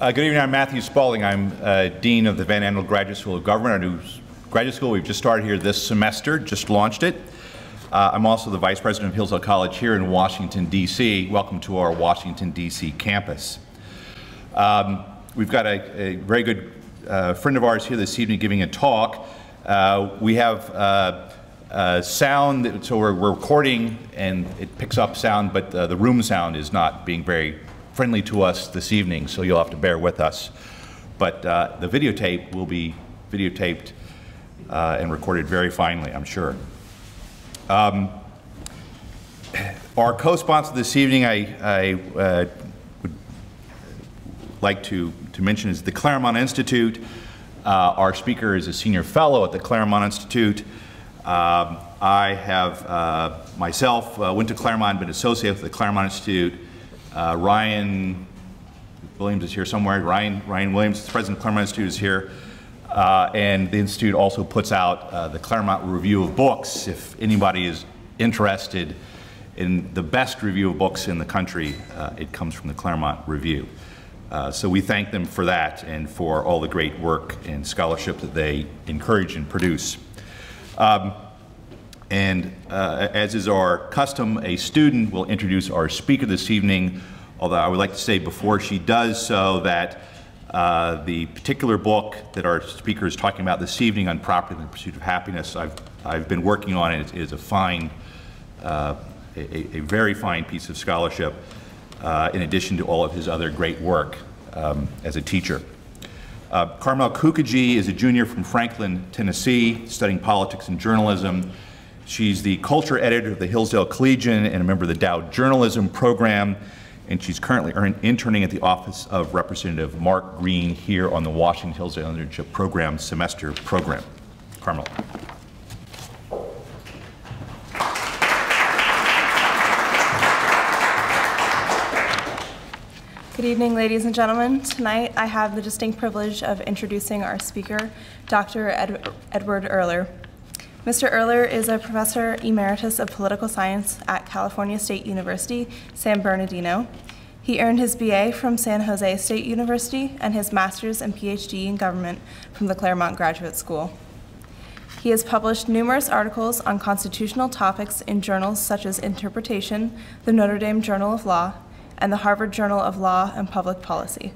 Uh, good evening. I'm Matthew Spalding. I'm uh, Dean of the Van Andel Graduate School of Government, our new graduate school. We've just started here this semester, just launched it. Uh, I'm also the Vice President of Hillsdale College here in Washington, D.C. Welcome to our Washington, D.C. campus. Um, we've got a, a very good uh, friend of ours here this evening giving a talk. Uh, we have uh, sound, so we're, recording and it picks up sound, but the room sound is not being very friendly to us this evening, so you'll have to bear with us. But uh, the videotape will be videotaped uh, and recorded very finely, I'm sure. Um, Our co-sponsor this evening, I, I uh, would like to, to mention is the Claremont Institute. Uh, our speaker is a senior fellow at the Claremont Institute. Um, I have uh, myself uh, went to Claremont, been associated with the Claremont Institute. Uh, Ryan Williams is here somewhere. Ryan, Ryan Williams, the president of Claremont Institute, is here. Uh, and the Institute also puts out uh, the Claremont Review of Books. If anybody is interested in the best review of books in the country, uh, it comes from the Claremont Review. Uh, so we thank them for that and for all the great work and scholarship that they encourage and produce. Um, and uh, as is our custom, a student will introduce our speaker this evening, although I would like to say before she does so that uh, the particular book that our speaker is talking about this evening on Property and the Pursuit of Happiness, I've, I've been working on it. Is a fine, uh, a, a very fine piece of scholarship, uh, in addition to all of his other great work um, as a teacher. Uh, Carmel Kukaji is a junior from Franklin, Tennessee, studying politics and journalism. She's the culture editor of the Hillsdale Collegian and a member of the Dow Journalism Program, and she's currently interning at the office of Representative Mark Green here on the Washington Hillsdale Internship Program semester program. Carmel. Good evening, ladies and gentlemen. Tonight, I have the distinct privilege of introducing our speaker, Dr. Ed- Edward Erler. Mr. Erler is a professor emeritus of political science at California State University, San Bernardino. He earned his BA from San Jose State University and his master's and PhD in government from the Claremont Graduate School. He has published numerous articles on constitutional topics in journals such as Interpretation, the Notre Dame Journal of Law, and the Harvard Journal of Law and Public Policy.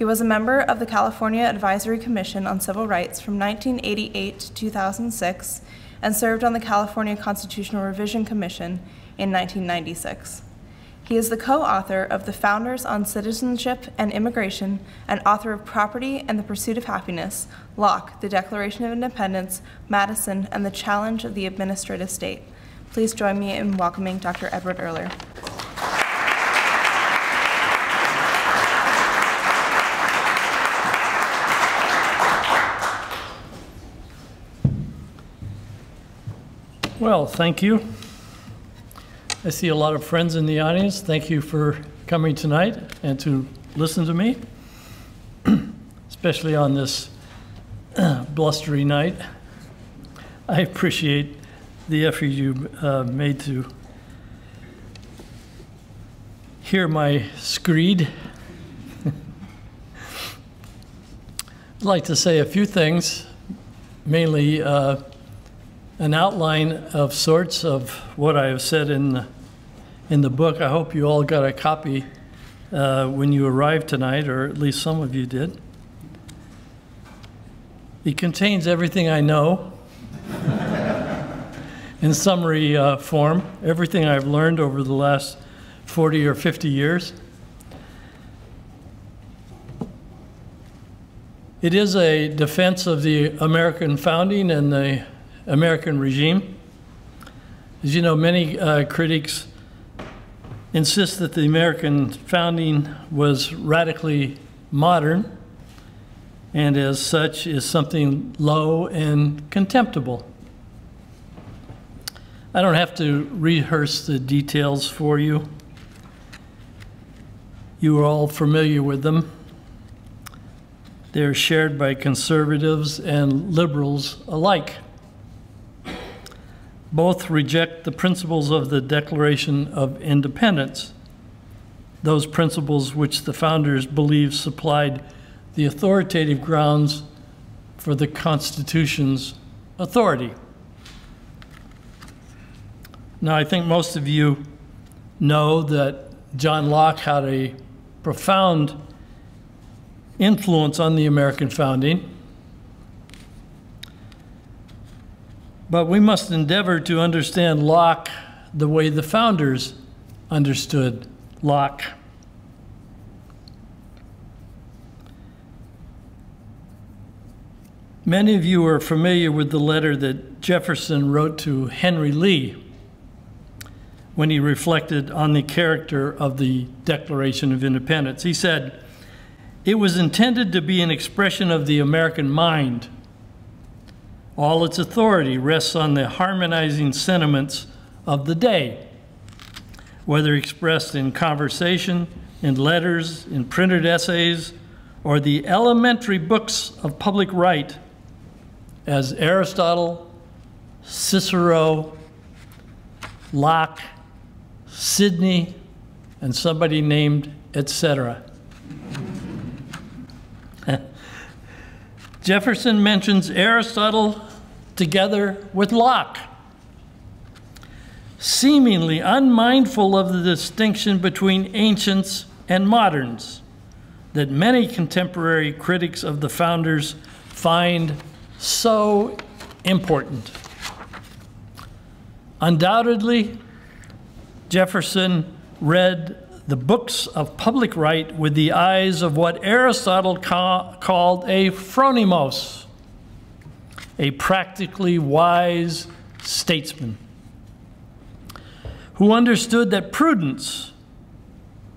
He was a member of the California Advisory Commission on Civil Rights from 1988 to 2006 and served on the California Constitutional Revision Commission in 1996. He is the co-author of The Founders on Citizenship and Immigration and author of Property and the Pursuit of Happiness, Locke, The Declaration of Independence, Madison, and the Challenge of the Administrative State. Please join me in welcoming Dr. Edward Erler. Well, thank you. I see a lot of friends in the audience. Thank you for coming tonight and to listen to me, especially on this blustery night. I appreciate the effort you uh, made to hear my screed. I'd like to say a few things, mainly uh, an outline of sorts of what I have said in the, in the book. I hope you all got a copy uh, when you arrived tonight, or at least some of you did. It contains everything I know in summary uh, form, everything I've learned over the last 40 or 50 years. It is a defense of the American founding and the American regime. As you know, many uh, critics insist that the American founding was radically modern and as such is something low and contemptible. I don't have to rehearse the details for you. You are all familiar with them. They're shared by conservatives and liberals alike. Both reject the principles of the Declaration of Independence. those principles which the founders believed supplied the authoritative grounds for the Constitution's authority. Now, I think most of you know that John Locke had a profound influence on the American founding. But we must endeavor to understand Locke the way the founders understood Locke. Many of you are familiar with the letter that Jefferson wrote to Henry Lee when he reflected on the character of the Declaration of Independence. He said, It was intended to be an expression of the American mind. All its authority rests on the harmonizing sentiments of the day, whether expressed in conversation, in letters, in printed essays, or the elementary books of public right, as Aristotle, Cicero, Locke, Sidney, and somebody named etc. Jefferson mentions Aristotle together with Locke, seemingly unmindful of the distinction between ancients and moderns that many contemporary critics of the founders find so important. Undoubtedly, Jefferson read the books of public right with the eyes of what Aristotle ca called a phronimos, a practically wise statesman, who understood that prudence,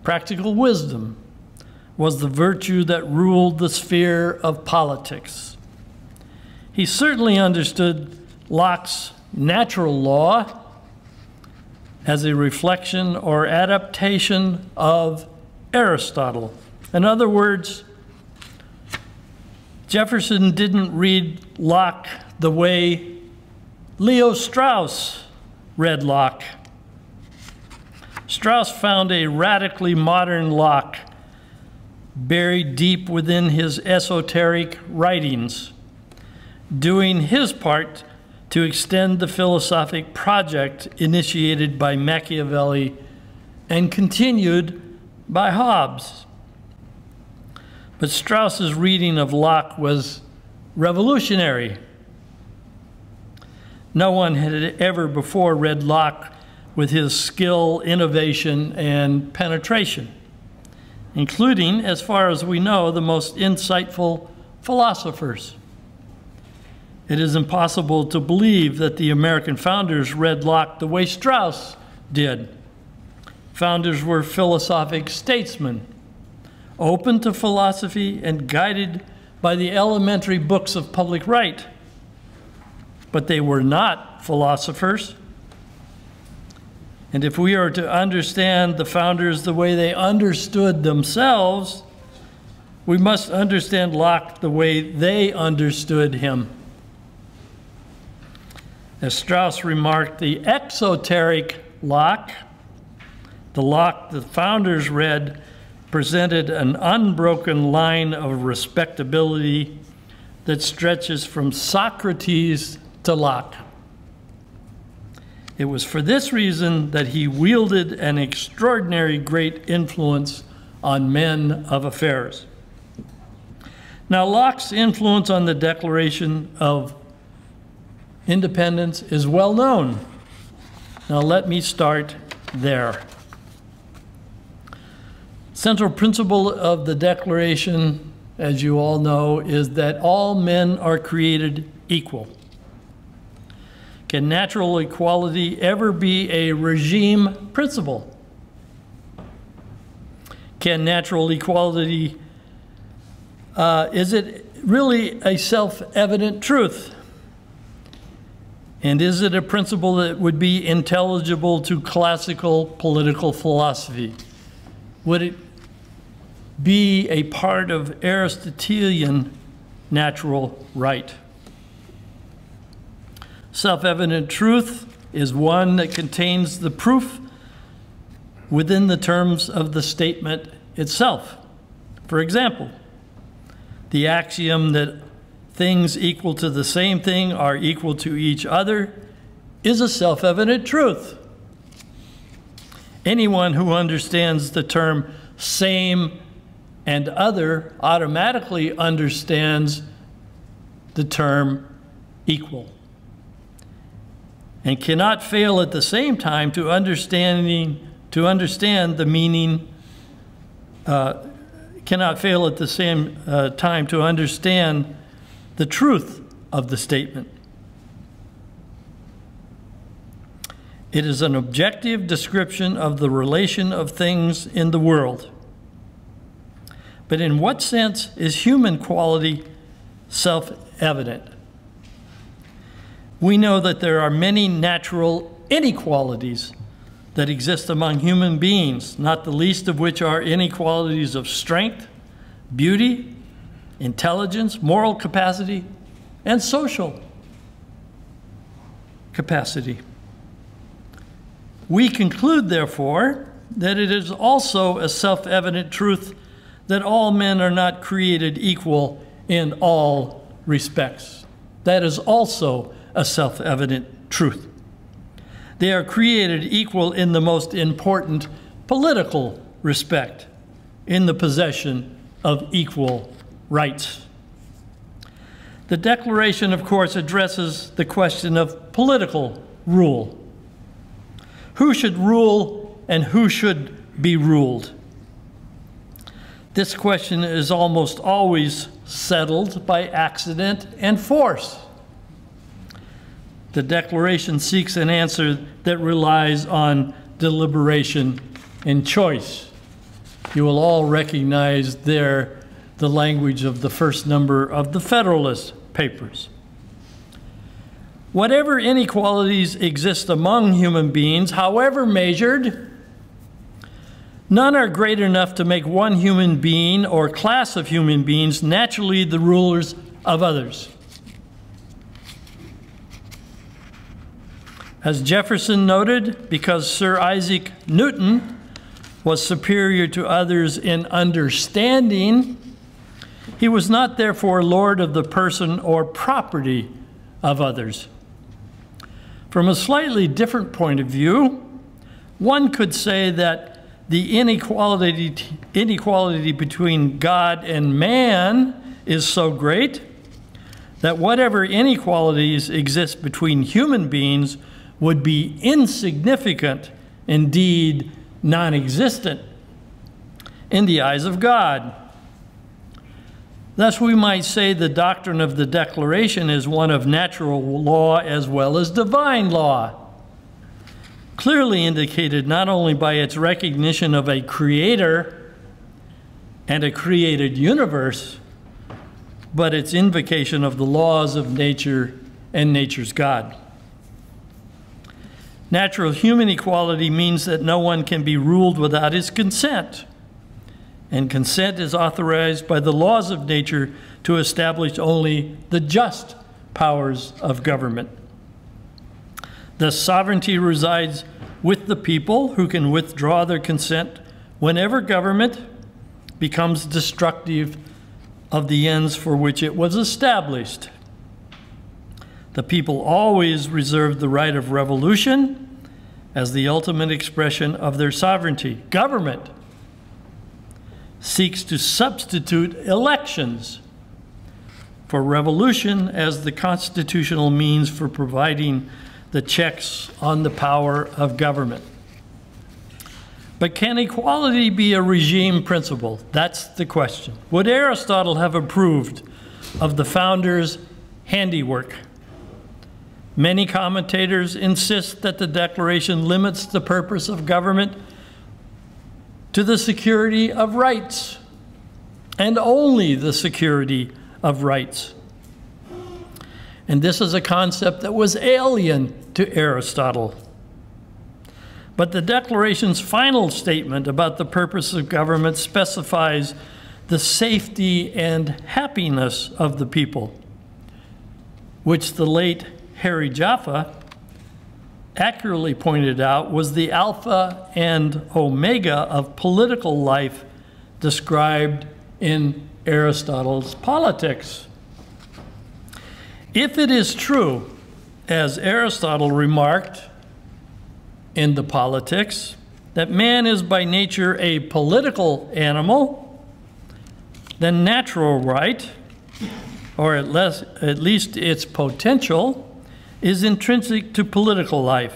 practical wisdom, was the virtue that ruled the sphere of politics. He certainly understood Locke's natural law as a reflection or adaptation of Aristotle. In other words, Jefferson didn't read Locke the way Leo Strauss read Locke. Strauss found a radically modern Locke buried deep within his esoteric writings, doing his part to extend the philosophic project initiated by Machiavelli and continued by Hobbes. But Strauss's reading of Locke was revolutionary. No one had ever before read Locke with his skill, innovation, and penetration, including, as far as we know, the most insightful philosophers. It is impossible to believe that the American founders read Locke the way Strauss did. Founders were philosophic statesmen, open to philosophy and guided by the elementary books of public right. But they were not philosophers. And if we are to understand the founders the way they understood themselves, we must understand Locke the way they understood him. As Strauss remarked, the exoteric Locke, the Locke the founders read, presented an unbroken line of respectability that stretches from Socrates to Locke. It was for this reason that he wielded an extraordinary great influence on men of affairs. Now, Locke's influence on the Declaration of independence is well known. Now let me start there. Central principle of the Declaration, as you all know, is that all men are created equal. Can natural equality ever be a regime principle? Can natural equality, uh, is it really a self-evident truth? And is it a principle that would be intelligible to classical political philosophy? Would it be a part of Aristotelian natural right? Self-evident truth is one that contains the proof within the terms of the statement itself. For example, the axiom that things equal to the same thing are equal to each other is a self evident truth. Anyone who understands the term same and other automatically understands the term equal. And cannot fail at the same time to understanding to understand the meaning uh, cannot fail at the same uh, time to understand the truth of the statement. It is an objective description of the relation of things in the world but in what sense is human quality self-evident we know that there are many natural inequalities that exist among human beings, not the least of which are inequalities of strength, beauty, intelligence, moral capacity, and social capacity. We conclude, therefore, that it is also a self evident truth that all men are not created equal in all respects. That is also a self evident truth. They are created equal in the most important political respect, in the possession of equal rights. The Declaration, of course, addresses the question of political rule. Who should rule and who should be ruled? This question is almost always settled by accident and force. The Declaration seeks an answer that relies on deliberation and choice. You will all recognize there the language of the first number of the Federalist Papers. Whatever inequalities exist among human beings, however measured, none are great enough to make one human being or class of human beings naturally the rulers of others. As Jefferson noted, because Sir Isaac Newton was superior to others in understanding, he was not therefore lord of the person or property of others. From a slightly different point of view, one could say that the inequality, inequality between God and man is so great that whatever inequalities exist between human beings would be insignificant, indeed non existent, in the eyes of God. Thus, we might say the doctrine of the Declaration is one of natural law as well as divine law, clearly indicated not only by its recognition of a creator and a created universe, but its invocation of the laws of nature and nature's God. Natural human equality means that no one can be ruled without his consent. And consent is authorized by the laws of nature to establish only the just powers of government. Thus, sovereignty resides with the people who can withdraw their consent whenever government becomes destructive of the ends for which it was established. The people always reserve the right of revolution as the ultimate expression of their sovereignty. Government seeks to substitute elections for revolution as the constitutional means for providing the checks on the power of government. But can equality be a regime principle? That's the question. Would Aristotle have approved of the founder's handiwork? Many commentators insist that the Declaration limits the purpose of government to the security of rights and only the security of rights. And this is a concept that was alien to Aristotle. But the Declaration's final statement about the purpose of government specifies the safety and happiness of the people, which the late Harry Jaffa accurately pointed out, was the alpha and omega of political life described in Aristotle's Politics. If it is true, as Aristotle remarked in the Politics, that man is by nature a political animal, then natural right, or at, less, at least its potential, is intrinsic to political life.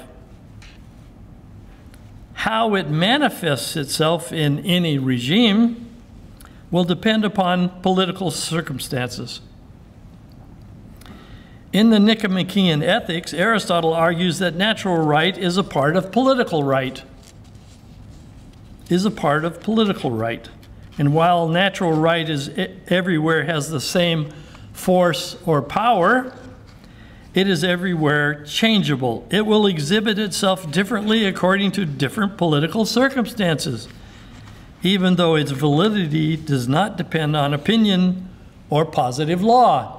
How it manifests itself in any regime will depend upon political circumstances. In the Nicomachean Ethics, Aristotle argues that natural right is a part of political right. Is a part of political right. And while natural right is everywhere has the same force or power, it is everywhere changeable. It will exhibit itself differently according to different political circumstances, even though its validity does not depend on opinion or positive law.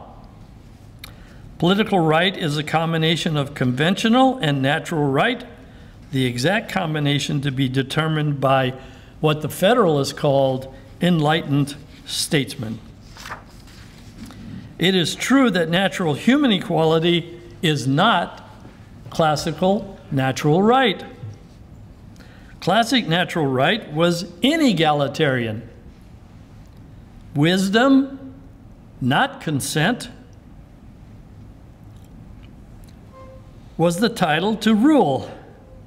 Political right is a combination of conventional and natural right, the exact combination to be determined by what the Federalists called enlightened statesmen. It is true that natural human equality is not classical natural right. Classic natural right was inegalitarian. Wisdom, not consent, was the title to rule.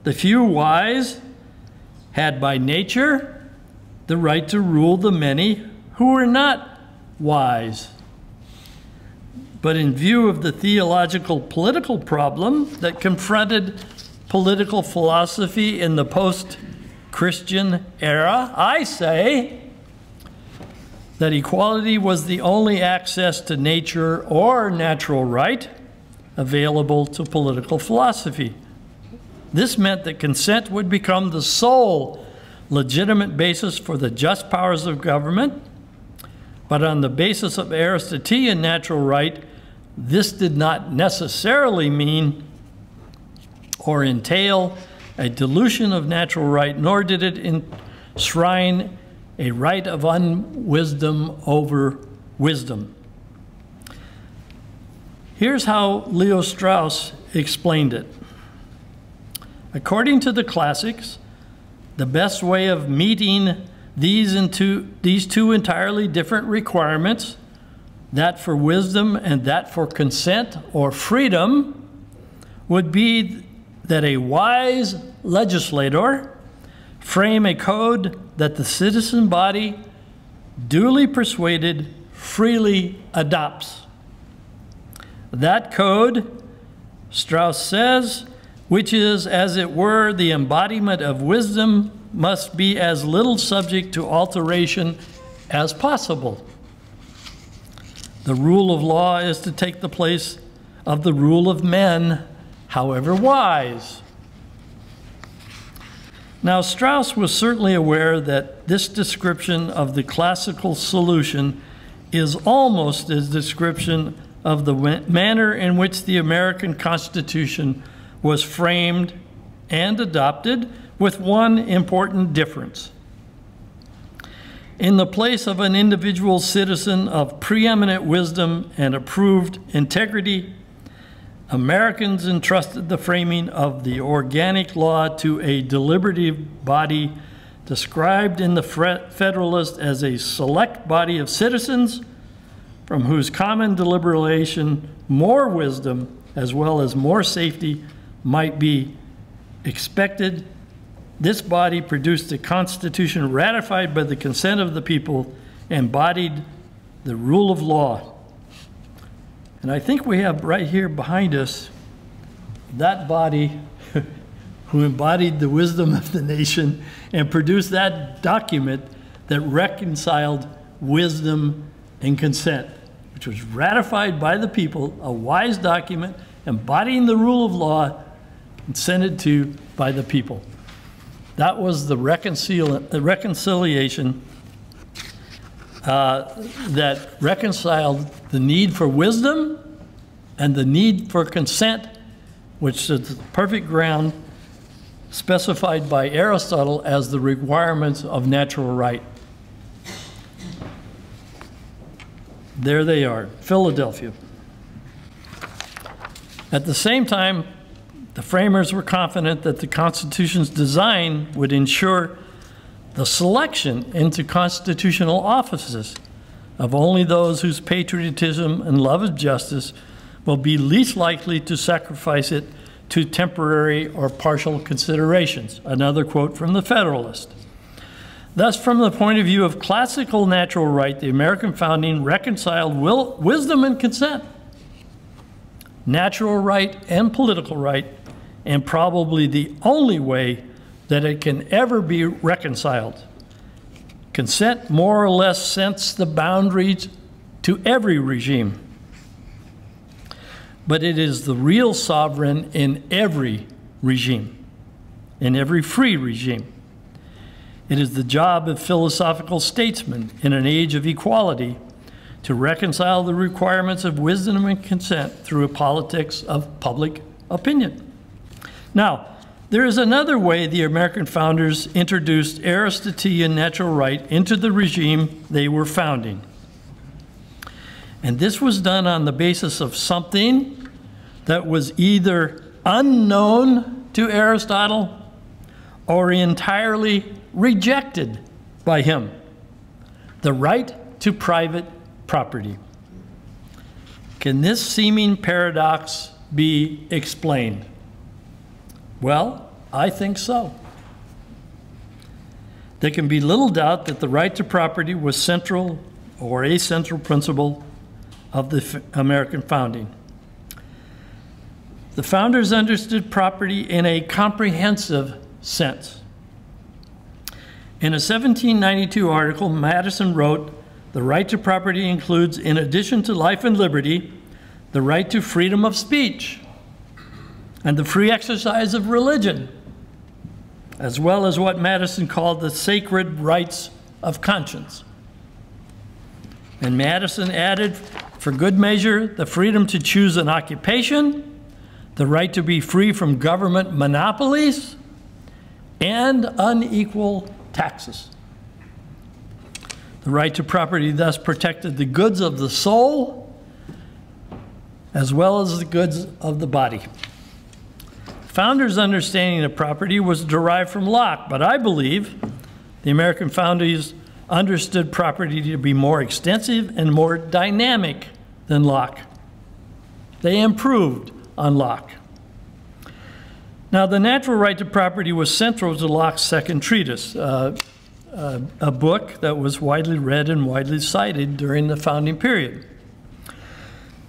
The few wise had by nature the right to rule the many who were not wise. But in view of the theological political problem that confronted political philosophy in the post Christian era, I say that equality was the only access to nature or natural right available to political philosophy. This meant that consent would become the sole legitimate basis for the just powers of government, but on the basis of Aristotelian natural right, this did not necessarily mean or entail a dilution of natural right, nor did it enshrine a right of unwisdom over wisdom. Here's how Leo Strauss explained it. According to the classics, the best way of meeting these, into, these two entirely different requirements that for wisdom and that for consent or freedom would be that a wise legislator frame a code that the citizen body, duly persuaded, freely adopts. That code, Strauss says, which is, as it were, the embodiment of wisdom, must be as little subject to alteration as possible. The rule of law is to take the place of the rule of men, however wise. Now, Strauss was certainly aware that this description of the classical solution is almost a description of the manner in which the American Constitution was framed and adopted, with one important difference. In the place of an individual citizen of preeminent wisdom and approved integrity, Americans entrusted the framing of the organic law to a deliberative body described in the Federalist as a select body of citizens from whose common deliberation more wisdom as well as more safety might be expected this body produced a constitution ratified by the consent of the people, embodied the rule of law. And I think we have right here behind us that body who embodied the wisdom of the nation and produced that document that reconciled wisdom and consent, which was ratified by the people, a wise document embodying the rule of law and sent it to by the people. That was the, reconcil the reconciliation uh, that reconciled the need for wisdom and the need for consent which is the perfect ground specified by Aristotle as the requirements of natural right. There they are, Philadelphia. At the same time, the framers were confident that the Constitution's design would ensure the selection into constitutional offices of only those whose patriotism and love of justice will be least likely to sacrifice it to temporary or partial considerations. Another quote from the Federalist. Thus, from the point of view of classical natural right, the American founding reconciled will, wisdom and consent, natural right and political right, and probably the only way that it can ever be reconciled. Consent more or less sets the boundaries to every regime, but it is the real sovereign in every regime, in every free regime. It is the job of philosophical statesmen in an age of equality to reconcile the requirements of wisdom and consent through a politics of public opinion. Now, there is another way the American founders introduced Aristotelian natural right into the regime they were founding. And this was done on the basis of something that was either unknown to Aristotle or entirely rejected by him the right to private property. Can this seeming paradox be explained? Well, I think so. There can be little doubt that the right to property was central or a central principle of the American founding. The founders understood property in a comprehensive sense. In a 1792 article, Madison wrote, The right to property includes, in addition to life and liberty, the right to freedom of speech and the free exercise of religion, as well as what Madison called the sacred rights of conscience. And Madison added, for good measure, the freedom to choose an occupation, the right to be free from government monopolies, and unequal taxes. The right to property thus protected the goods of the soul as well as the goods of the body. Founders' understanding of property was derived from Locke, but I believe the American founders understood property to be more extensive and more dynamic than Locke. They improved on Locke. Now, the natural right to property was central to Locke's second treatise, uh, uh, a book that was widely read and widely cited during the founding period.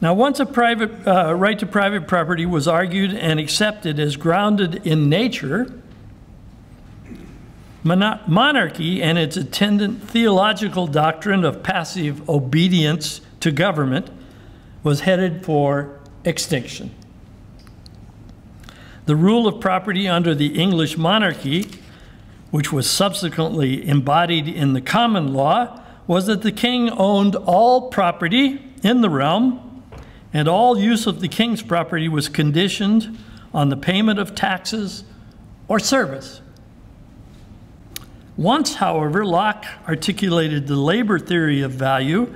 Now, once a private uh, right to private property was argued and accepted as grounded in nature, monarchy and its attendant theological doctrine of passive obedience to government was headed for extinction. The rule of property under the English monarchy, which was subsequently embodied in the common law, was that the king owned all property in the realm, and all use of the king's property was conditioned on the payment of taxes or service. Once, however, Locke articulated the labor theory of value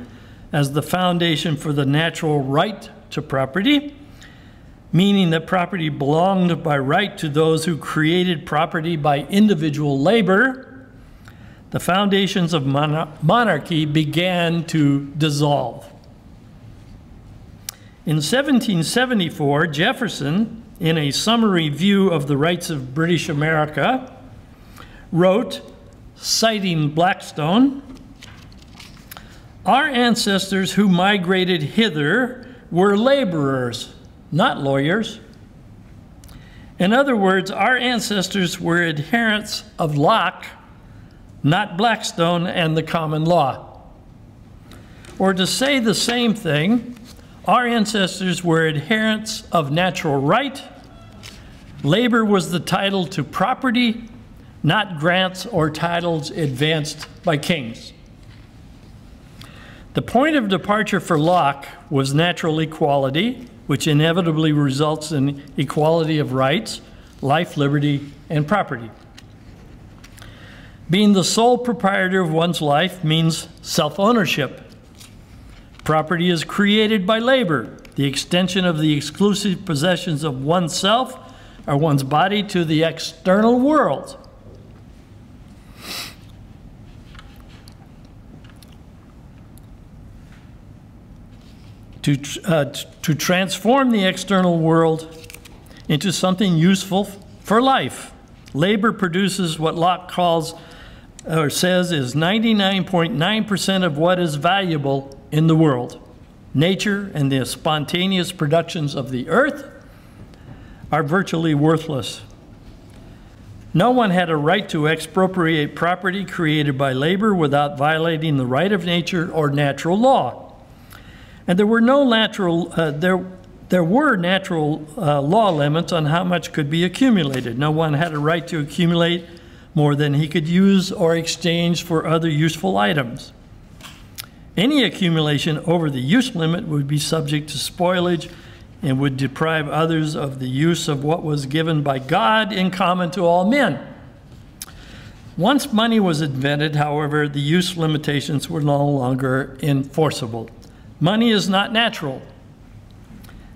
as the foundation for the natural right to property, meaning that property belonged by right to those who created property by individual labor, the foundations of monarchy began to dissolve. In 1774, Jefferson, in a summary view of the rights of British America, wrote, citing Blackstone, Our ancestors who migrated hither were laborers not lawyers. In other words, our ancestors were adherents of Locke, not Blackstone and the common law. Or to say the same thing, our ancestors were adherents of natural right. Labor was the title to property, not grants or titles advanced by kings. The point of departure for Locke was natural equality, which inevitably results in equality of rights, life, liberty, and property. Being the sole proprietor of one's life means self ownership. Property is created by labor, the extension of the exclusive possessions of oneself or one's body to the external world. To, uh, to transform the external world into something useful for life. Labor produces what Locke calls or says is 99.9% of what is valuable in the world. Nature and the spontaneous productions of the earth are virtually worthless. No one had a right to expropriate property created by labor without violating the right of nature or natural law. And there were no natural, uh, there, there were natural uh, law limits on how much could be accumulated. No one had a right to accumulate more than he could use or exchange for other useful items. Any accumulation over the use limit would be subject to spoilage and would deprive others of the use of what was given by God in common to all men. Once money was invented, however, the use limitations were no longer enforceable. Money is not natural.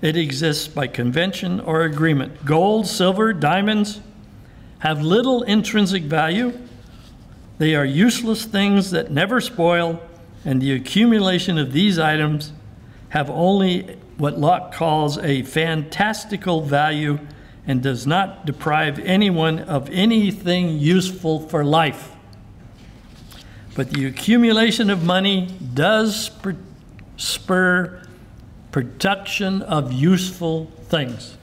It exists by convention or agreement. Gold, silver, diamonds have little intrinsic value. They are useless things that never spoil, and the accumulation of these items have only what Locke calls a fantastical value and does not deprive anyone of anything useful for life. But the accumulation of money does spur production of useful things.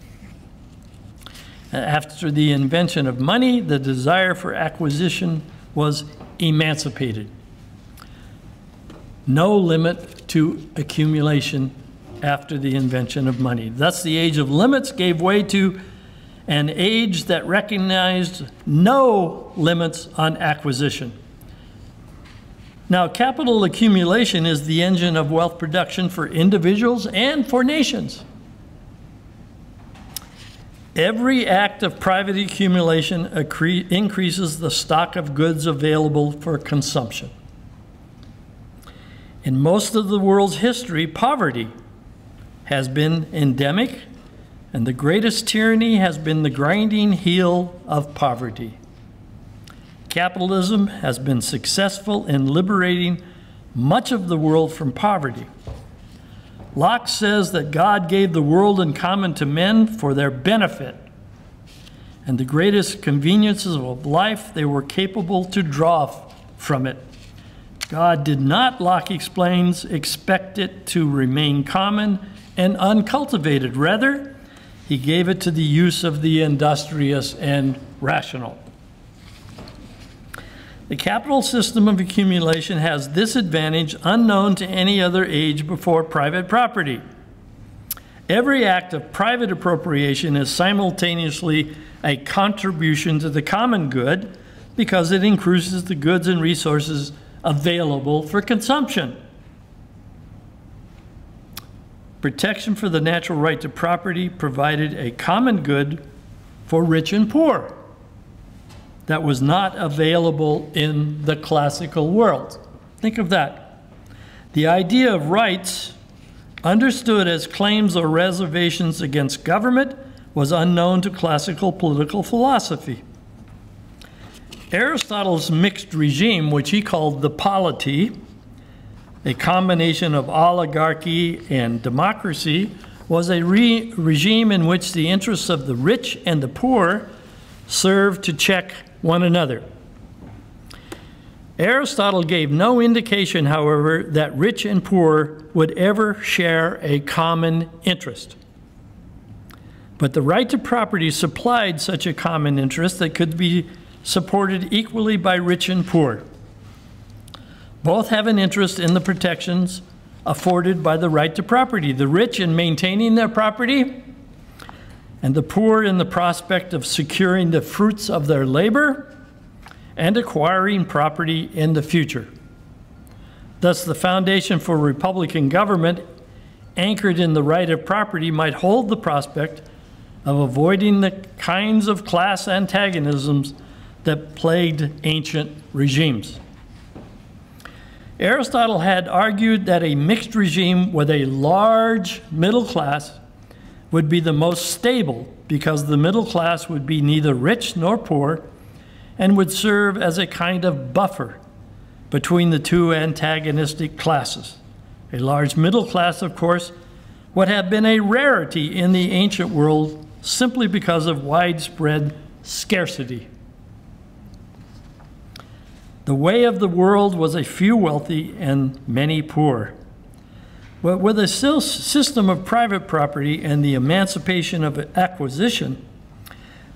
After the invention of money, the desire for acquisition was emancipated. No limit to accumulation after the invention of money. Thus, the age of limits gave way to an age that recognized no limits on acquisition. Now, capital accumulation is the engine of wealth production for individuals and for nations. Every act of private accumulation increases the stock of goods available for consumption. In most of the world's history, poverty has been endemic, and the greatest tyranny has been the grinding heel of poverty. Capitalism has been successful in liberating much of the world from poverty. Locke says that God gave the world in common to men for their benefit, and the greatest conveniences of life they were capable to draw from it. God did not, Locke explains, expect it to remain common and uncultivated. Rather, he gave it to the use of the industrious and rational. The capital system of accumulation has this advantage unknown to any other age before private property. Every act of private appropriation is simultaneously a contribution to the common good because it increases the goods and resources available for consumption. Protection for the natural right to property provided a common good for rich and poor that was not available in the classical world. Think of that. The idea of rights, understood as claims or reservations against government, was unknown to classical political philosophy. Aristotle's mixed regime, which he called the polity, a combination of oligarchy and democracy, was a re regime in which the interests of the rich and the poor served to check one another. Aristotle gave no indication, however, that rich and poor would ever share a common interest. But the right to property supplied such a common interest that could be supported equally by rich and poor. Both have an interest in the protections afforded by the right to property. The rich in maintaining their property, and the poor in the prospect of securing the fruits of their labor and acquiring property in the future. Thus, the foundation for Republican government anchored in the right of property might hold the prospect of avoiding the kinds of class antagonisms that plagued ancient regimes. Aristotle had argued that a mixed regime with a large middle class would be the most stable because the middle class would be neither rich nor poor and would serve as a kind of buffer between the two antagonistic classes. A large middle class, of course, would have been a rarity in the ancient world simply because of widespread scarcity. The way of the world was a few wealthy and many poor. But with a system of private property and the emancipation of acquisition,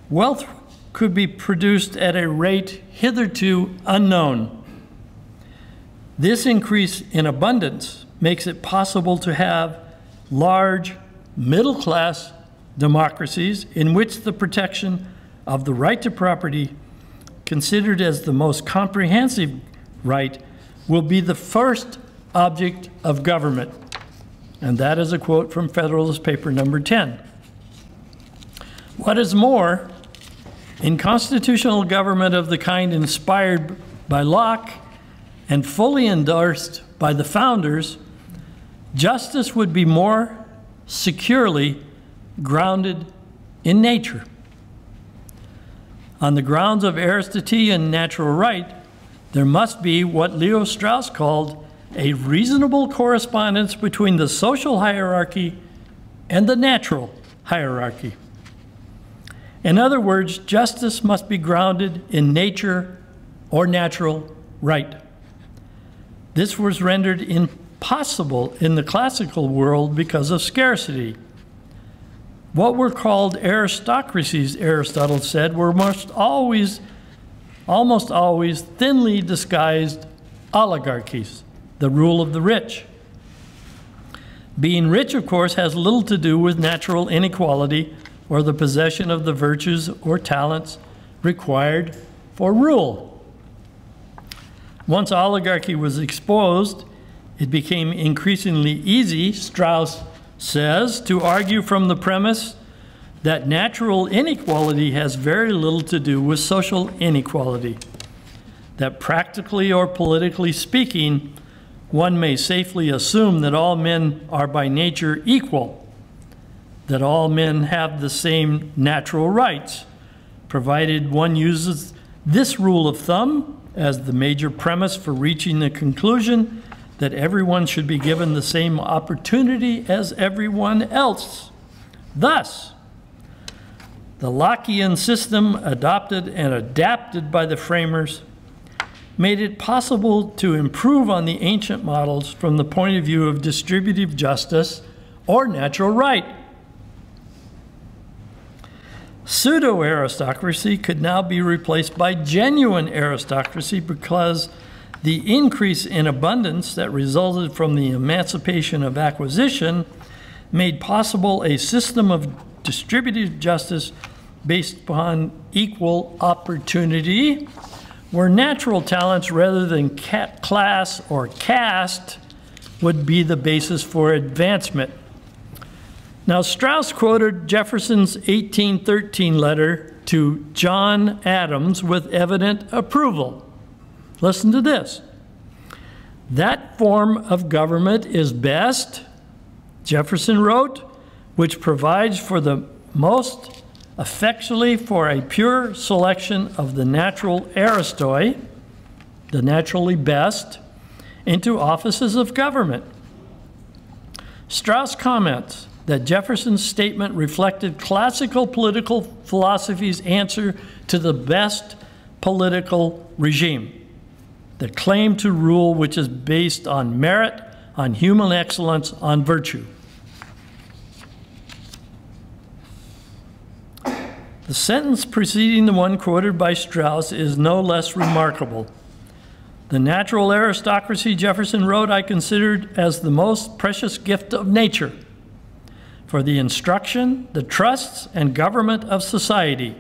wealth could be produced at a rate hitherto unknown. This increase in abundance makes it possible to have large middle class democracies in which the protection of the right to property, considered as the most comprehensive right, will be the first object of government. And that is a quote from Federalist Paper number 10. What is more, in constitutional government of the kind inspired by Locke and fully endorsed by the founders, justice would be more securely grounded in nature. On the grounds of Aristotelian natural right, there must be what Leo Strauss called a reasonable correspondence between the social hierarchy and the natural hierarchy. In other words, justice must be grounded in nature or natural right. This was rendered impossible in the classical world because of scarcity. What were called aristocracies, Aristotle said, were most always, almost always thinly disguised oligarchies the rule of the rich. Being rich, of course, has little to do with natural inequality or the possession of the virtues or talents required for rule. Once oligarchy was exposed, it became increasingly easy, Strauss says, to argue from the premise that natural inequality has very little to do with social inequality. That practically or politically speaking, one may safely assume that all men are by nature equal, that all men have the same natural rights, provided one uses this rule of thumb as the major premise for reaching the conclusion that everyone should be given the same opportunity as everyone else. Thus, the Lockean system adopted and adapted by the framers made it possible to improve on the ancient models from the point of view of distributive justice or natural right. Pseudo aristocracy could now be replaced by genuine aristocracy because the increase in abundance that resulted from the emancipation of acquisition made possible a system of distributive justice based upon equal opportunity where natural talents rather than class or caste would be the basis for advancement. Now, Strauss quoted Jefferson's 1813 letter to John Adams with evident approval. Listen to this. That form of government is best, Jefferson wrote, which provides for the most effectually for a pure selection of the natural aristoi, the naturally best, into offices of government. Strauss comments that Jefferson's statement reflected classical political philosophy's answer to the best political regime, the claim to rule which is based on merit, on human excellence, on virtue. The sentence preceding the one quoted by Strauss is no less remarkable. The natural aristocracy, Jefferson wrote, I considered as the most precious gift of nature for the instruction, the trusts, and government of society.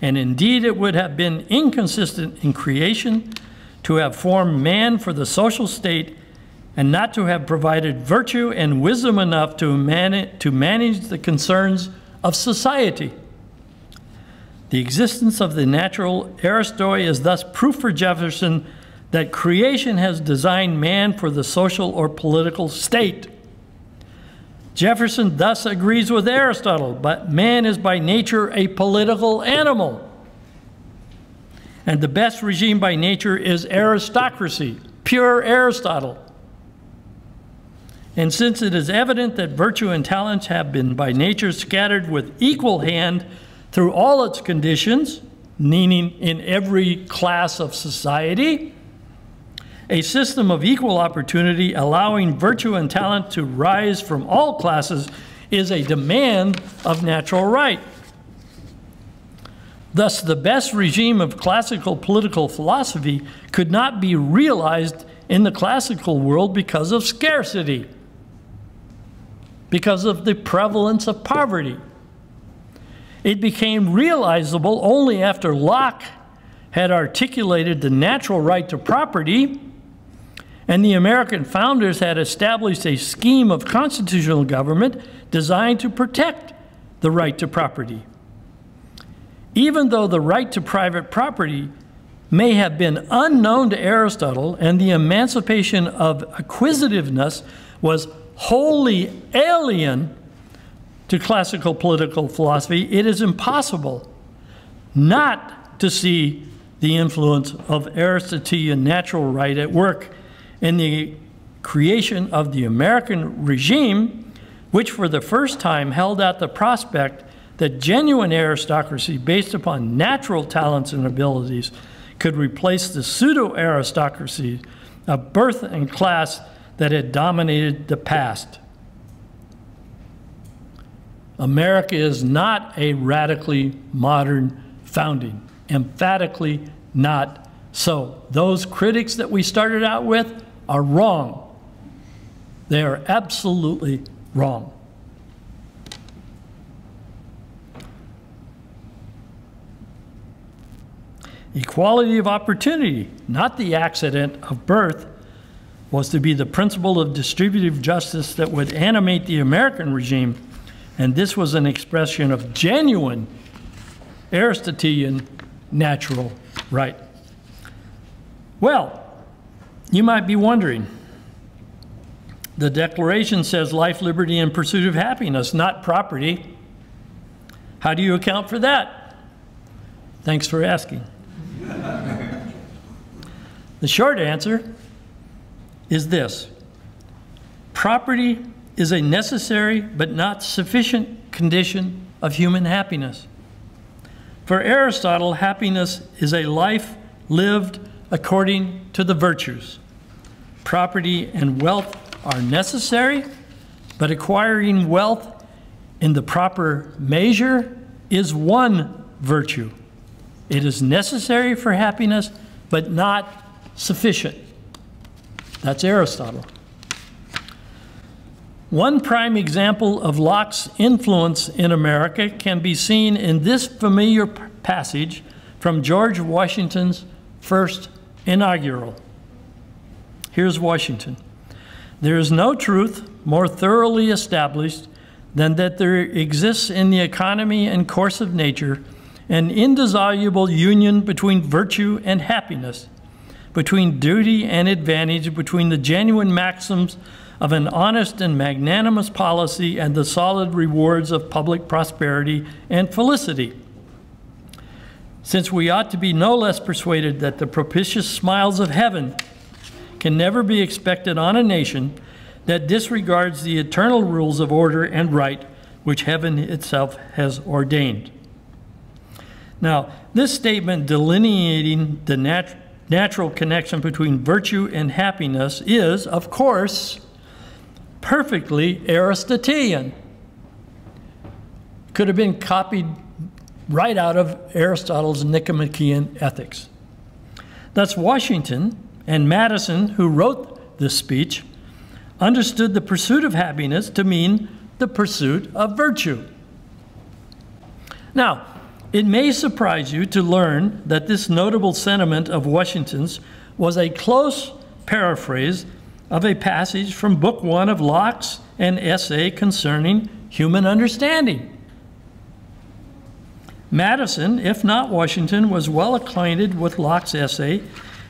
And indeed, it would have been inconsistent in creation to have formed man for the social state and not to have provided virtue and wisdom enough to, man- to manage the concerns of society. The existence of the natural Aristoi is thus proof for Jefferson that creation has designed man for the social or political state. Jefferson thus agrees with Aristotle, but man is by nature a political animal. And the best regime by nature is aristocracy, pure Aristotle. And since it is evident that virtue and talents have been by nature scattered with equal hand through all its conditions, meaning in every class of society, a system of equal opportunity allowing virtue and talent to rise from all classes is a demand of natural right. Thus, the best regime of classical political philosophy could not be realized in the classical world because of scarcity, because of the prevalence of poverty. It became realizable only after Locke had articulated the natural right to property and the American founders had established a scheme of constitutional government designed to protect the right to property. Even though the right to private property may have been unknown to Aristotle and the emancipation of acquisitiveness was wholly alien to classical political philosophy, it is impossible not to see the influence of Aristotelian natural right at work in the creation of the American regime, which for the first time held out the prospect that genuine aristocracy based upon natural talents and abilities could replace the pseudo aristocracy of birth and class that had dominated the past. America is not a radically modern founding, emphatically not so. Those critics that we started out with are wrong. They are absolutely wrong. Equality of opportunity, not the accident of birth, was to be the principle of distributive justice that would animate the American regime, and this was an expression of genuine Aristotelian natural right. Well, you might be wondering, the Declaration says life, liberty, and pursuit of happiness, not property. How do you account for that? Thanks for asking. the short answer is this property is a necessary but not sufficient condition of human happiness. For Aristotle, happiness is a life lived according to the virtues. Property and wealth are necessary, but acquiring wealth in the proper measure is one virtue. It is necessary for happiness, but not sufficient. That's Aristotle. One prime example of Locke's influence in America can be seen in this familiar passage from George Washington's first inaugural. Here's Washington. There is no truth more thoroughly established than that there exists in the economy and course of nature an indissoluble union between virtue and happiness, between duty and advantage, between the genuine maxims of an honest and magnanimous policy and the solid rewards of public prosperity and felicity since we ought to be no less persuaded that the propitious smiles of heaven can never be expected on a nation that disregards the eternal rules of order and right which heaven itself has ordained. Now, this statement delineating the nat natural connection between virtue and happiness is, of course, perfectly Aristotelian. Could have been copied right out of Aristotle's Nicomachean Ethics. Thus, Washington and Madison, who wrote this speech, understood the pursuit of happiness to mean the pursuit of virtue. Now, it may surprise you to learn that this notable sentiment of Washington's was a close paraphrase of a passage from Book One of Locke's an essay concerning human understanding. Madison, if not Washington, was well acquainted with Locke's essay,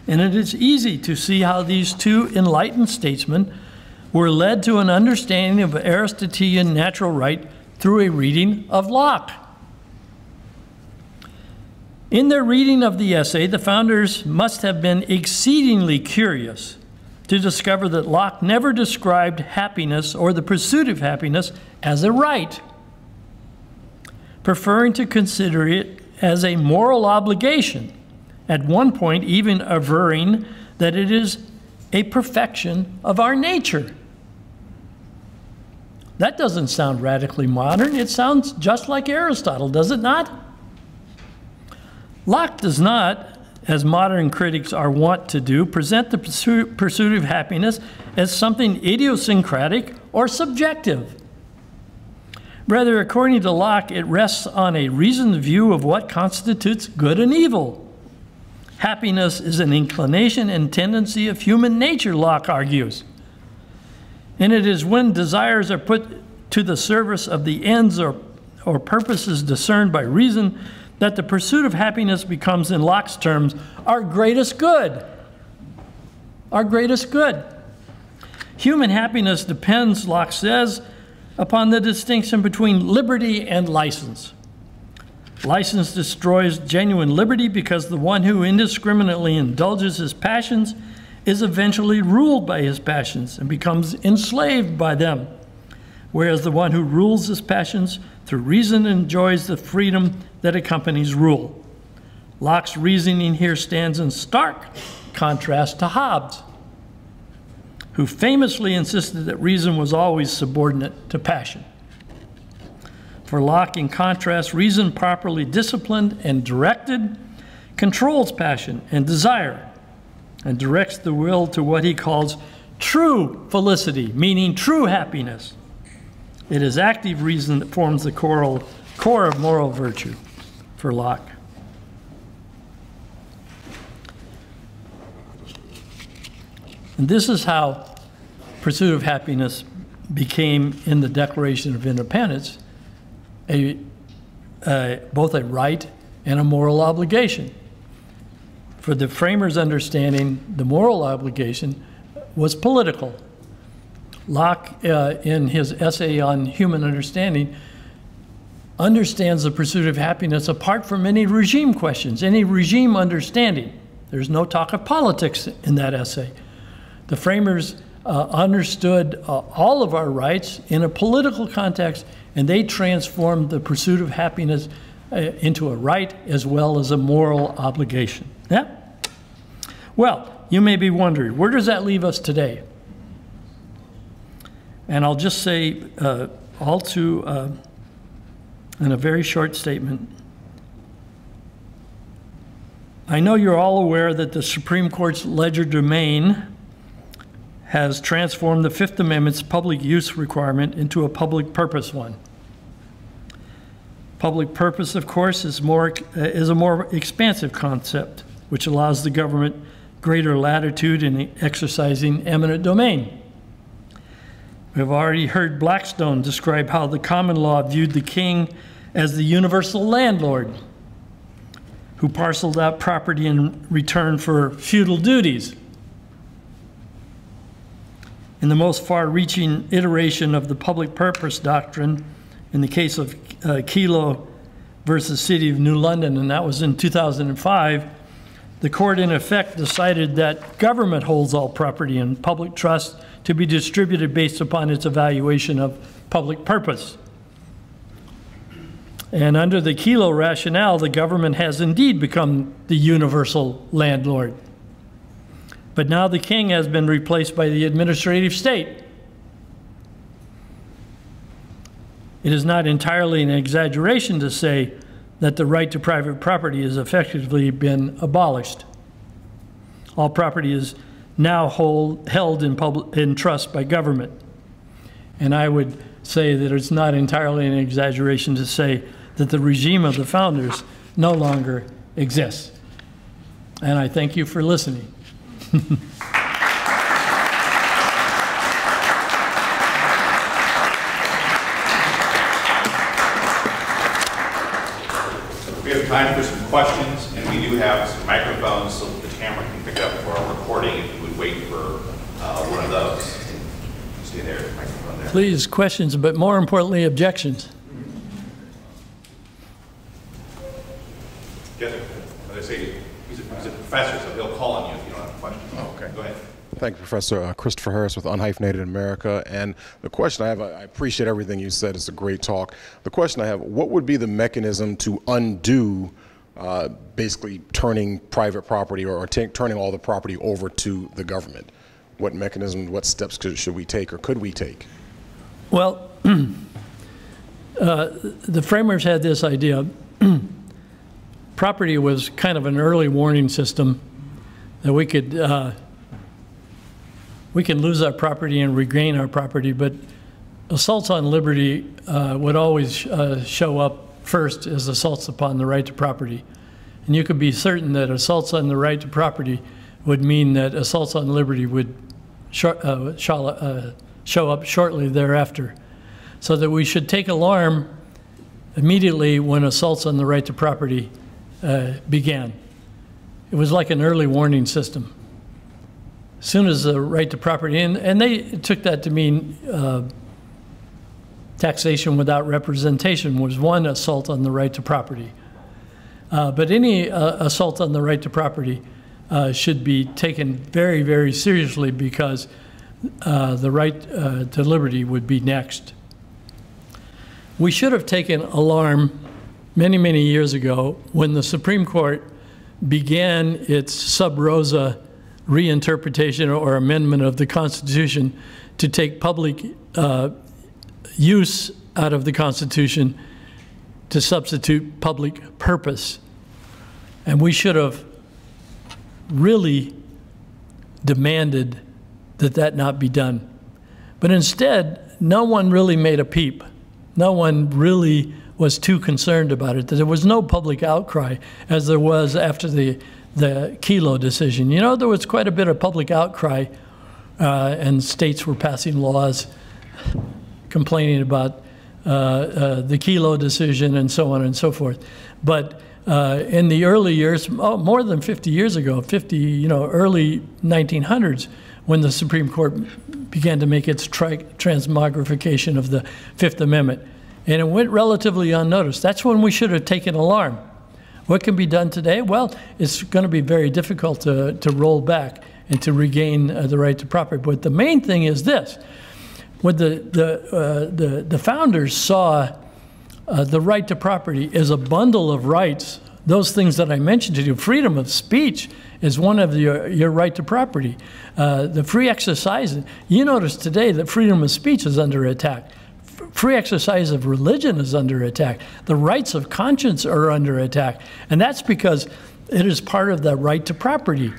and it is easy to see how these two enlightened statesmen were led to an understanding of Aristotelian natural right through a reading of Locke. In their reading of the essay, the founders must have been exceedingly curious to discover that Locke never described happiness or the pursuit of happiness as a right, preferring to consider it as a moral obligation, at one point, even averring that it is a perfection of our nature. That doesn't sound radically modern. It sounds just like Aristotle, does it not? Locke does not, as modern critics are wont to do, present the pursuit of happiness as something idiosyncratic or subjective. Rather, according to Locke, it rests on a reasoned view of what constitutes good and evil. Happiness is an inclination and tendency of human nature, Locke argues. And it is when desires are put to the service of the ends or, or purposes discerned by reason that the pursuit of happiness becomes, in Locke's terms, our greatest good. Our greatest good. Human happiness depends, Locke says, upon the distinction between liberty and license. License destroys genuine liberty because the one who indiscriminately indulges his passions is eventually ruled by his passions and becomes enslaved by them, whereas the one who rules his passions through reason enjoys the freedom that accompanies rule. Locke's reasoning here stands in stark contrast to Hobbes, who famously insisted that reason was always subordinate to passion. For Locke, in contrast, reason properly disciplined and directed controls passion and desire and directs the will to what he calls true felicity, meaning true happiness. It is active reason that forms the core, of moral virtue for Locke. And this is how pursuit of happiness became, in the Declaration of Independence, a, both a right and a moral obligation. For the framers' understanding, the moral obligation was political. Locke, uh, in his essay on human understanding, understands the pursuit of happiness apart from any regime questions, any regime understanding. There's no talk of politics in that essay. The framers uh, understood uh, all of our rights in a political context, and they transformed the pursuit of happiness uh, into a right as well as a moral obligation. Yeah? Well, you may be wondering, where does that leave us today? And I'll just say uh, all too in a very short statement. I know you're all aware that the Supreme Court's legerdemain has transformed the Fifth Amendment's public use requirement into a public purpose one. Public purpose, of course, is, more, is a more expansive concept, which allows the government greater latitude in exercising eminent domain. We've already heard Blackstone describe how the common law viewed the king as the universal landlord who parceled out property in return for feudal duties. In the most far reaching iteration of the public purpose doctrine, in the case of uh, Kelo versus City of New London, and that was in 2005, the court in effect decided that government holds all property in public trust to be distributed based upon its evaluation of public purpose. And under the Kelo rationale, the government has indeed become the universal landlord. But now the king has been replaced by the administrative state. It is not entirely an exaggeration to say that the right to private property has effectively been abolished. All property is now hold, held in, public, in trust by government. And I would say that it's not entirely an exaggeration to say that the regime of the founders no longer exists. And I thank you for listening. time for some questions, and we do have some microphones so that the camera can pick up for our recording if you would wait for uh, one of those. Stay there, microphone there. Please, questions, but more importantly, objections. Yes, as I say, he's a, he's a professor, so he'll call on you if you don't have a question. Oh, okay. Go ahead. Thank you, Professor uh, Christopher Harris with Unhyphenated America. And the question I have, I I appreciate everything you said. It's a great talk. The question I have, what would be the mechanism to undo uh, basically turning private property or, or ta- turning all the property over to the government? What mechanism, what steps could, should we take or could we take? Well, uh, the framers had this idea. Property was kind of an early warning system that we could, uh, we can lose our property and regain our property, but assaults on liberty uh, would always uh, show up first as assaults upon the right to property. And you could be certain that assaults on the right to property would mean that assaults on liberty would uh, show up shortly thereafter. So that we should take alarm immediately when assaults on the right to property uh, began. It was like an early warning system. As soon as the right to property, and, and they took that to mean uh, taxation without representation was one assault on the right to property. Uh, but any uh, assault on the right to property uh, should be taken very, very seriously because uh, the right uh, to liberty would be next. We should have taken alarm many, many years ago when the Supreme Court began its sub rosa reinterpretation or amendment of the Constitution to take public uh, use out of the Constitution to substitute public purpose. And we should have really demanded that that not be done. But instead, no one really made a peep. No one really was too concerned about it. There was no public outcry as there was after the, the Kelo decision. You know, there was quite a bit of public outcry, uh, and states were passing laws complaining about uh, uh, the Kelo decision and so on and so forth. But uh, in the early years, oh, more than 50 years ago, 50, you know, early 1900s, when the Supreme Court began to make its tri- transmogrification of the Fifth Amendment. And it went relatively unnoticed. That's when we should have taken alarm. What can be done today? Well, it's going to be very difficult to, to roll back and to regain uh, the right to property. But the main thing is this when the, the, uh, the, the founders saw uh, the right to property as a bundle of rights, those things that I mentioned to you, freedom of speech is one of your, your right to property. Uh, the free exercise, you notice today that freedom of speech is under attack. Free exercise of religion is under attack. The rights of conscience are under attack. And that's because it is part of the right to property.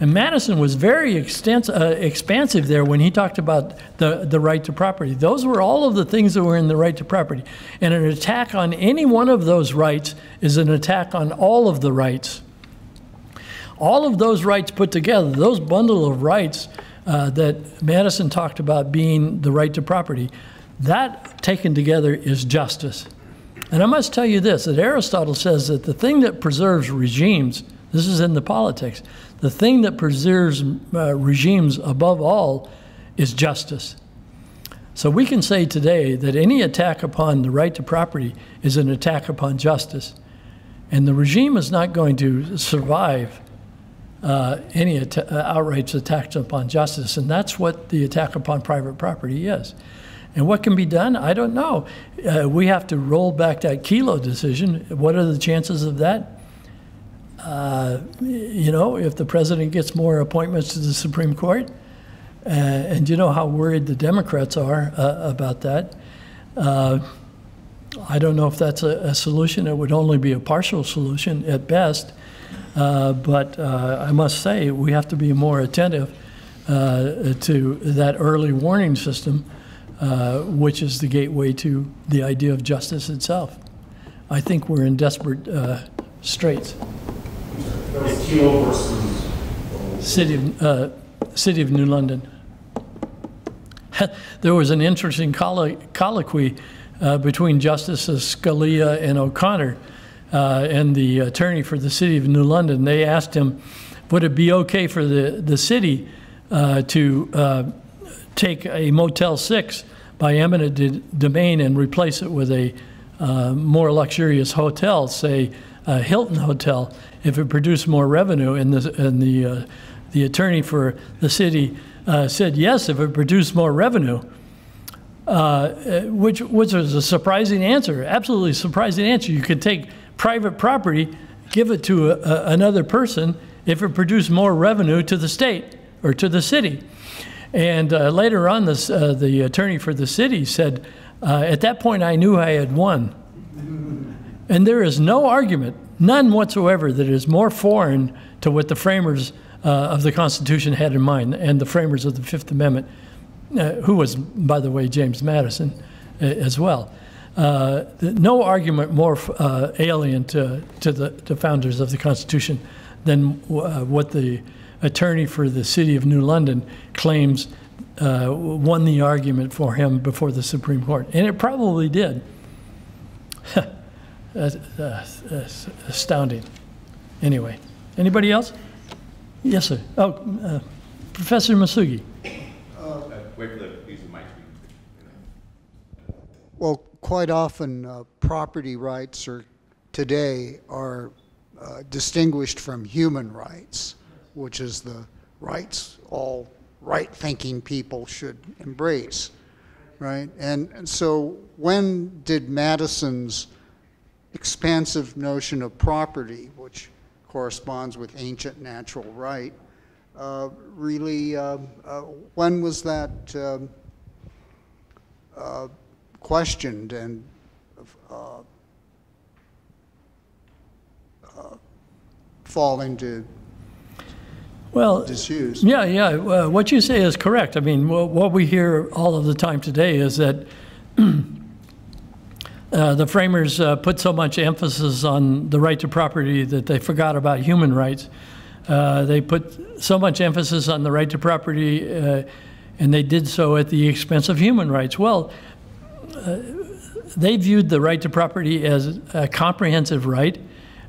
And Madison was very extens- uh, expansive there when he talked about the, the right to property. Those were all of the things that were in the right to property. And an attack on any one of those rights is an attack on all of the rights. All of those rights put together, those bundle of rights uh, that Madison talked about being the right to property, that taken together is justice. And I must tell you this that Aristotle says that the thing that preserves regimes, this is in the politics, the thing that preserves uh, regimes above all is justice. So we can say today that any attack upon the right to property is an attack upon justice. And the regime is not going to survive uh, any atta- uh, outright attacks upon justice. And that's what the attack upon private property is. And what can be done? I don't know. Uh, we have to roll back that Kelo decision. What are the chances of that? Uh, you know, if the president gets more appointments to the Supreme Court, uh, and you know how worried the Democrats are uh, about that. Uh, I don't know if that's a, a solution. It would only be a partial solution at best. Uh, but I must say, we have to be more attentive to that early warning system, which is the gateway to the idea of justice itself. I think we're in desperate straits. Versus City of, uh, City of New London. there was an interesting collo- colloquy uh, between Justices Scalia and O'Connor uh, and the attorney for the city of New London, they asked him, would it be okay for the, the city uh, to uh, take a Motel 6 by eminent domain and replace it with a uh, more luxurious hotel, say a Hilton Hotel, if it produced more revenue? And the, and the, uh, the attorney for the city uh, said yes, if it produced more revenue uh, which, which was a surprising answer, absolutely surprising answer. You could take private property, give it to a, a, another person if it produced more revenue to the state or to the city. And uh, later on, this, uh, the attorney for the city said, uh, at that point, I knew I had won. And there is no argument, none whatsoever, that is more foreign to what the framers uh, of the Constitution had in mind and the framers of the Fifth Amendment uh, who was, by the way, James Madison uh, as well. Uh, no argument more uh, alien to, to the to founders of the Constitution than uh, what the attorney for the city of New London claims won the argument for him before the Supreme Court. And it probably did. that's, that's astounding. Anyway, anybody else? Yes, sir. Oh, Professor Masugi. Well, quite often, uh, property rights are, today are uh, distinguished from human rights, which is the rights all right-thinking people should embrace, right? And, and so when did Madison's expansive notion of property, which corresponds with ancient natural right, uh, really, uh, uh, when was that um, uh, questioned and uh, uh, fall into well, disuse? Yeah, yeah. what you say is correct. I mean, what we hear all of the time today is that the framers put so much emphasis on the right to property that they forgot about human rights. Uh, they put so much emphasis on the right to property, uh, and they did so at the expense of human rights. Well, uh, they viewed the right to property as a comprehensive right.